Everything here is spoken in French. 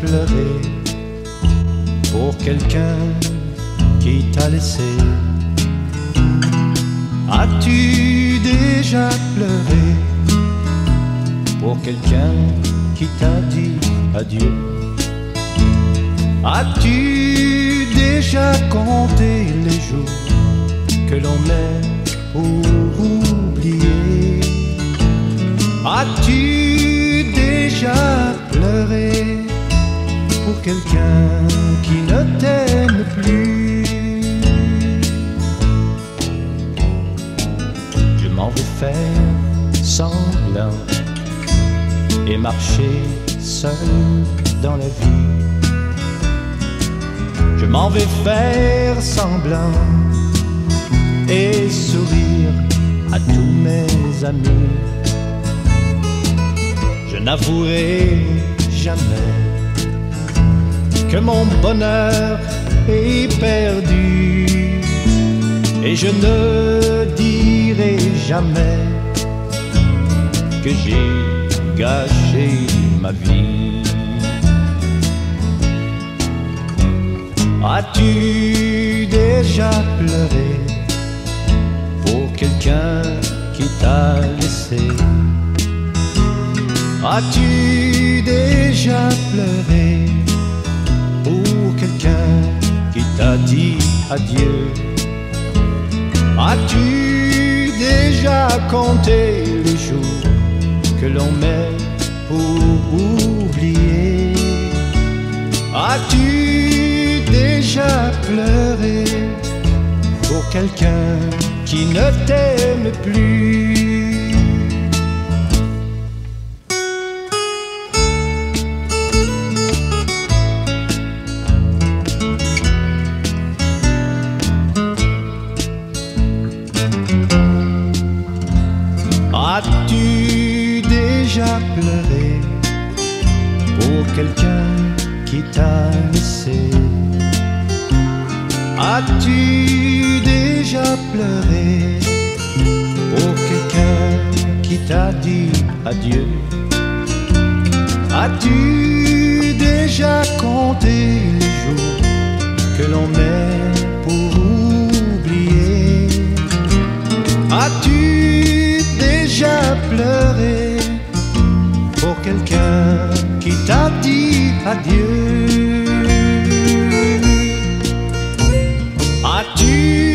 pleuré pour quelqu'un qui t'a laissé? As-tu déjà pleuré pour quelqu'un qui t'a dit adieu? As-tu déjà compté les jours que l'on met pour quelqu'un qui ne t'aime plus Je m'en vais faire semblant et marcher seul dans la vie. Je m'en vais faire semblant et sourire à tous mes amis. Je n'avouerai jamais que mon bonheur est perdu et je ne dirai jamais que j'ai gâché ma vie. As-tu déjà pleuré pour quelqu'un qui t'a laissé? As-tu déjà pleuré dit adieu. As-tu déjà compté les jours que l'on met pour oublier? As-tu déjà pleuré pour quelqu'un qui ne t'aime plus? Quelqu'un qui t'a laissé. As-tu déjà pleuré pour quelqu'un qui t'a dit adieu? As-tu déjà compté les jours que l'on met pour oublier? As-tu déjà pleuré pour quelqu'un dit adieu. As-tu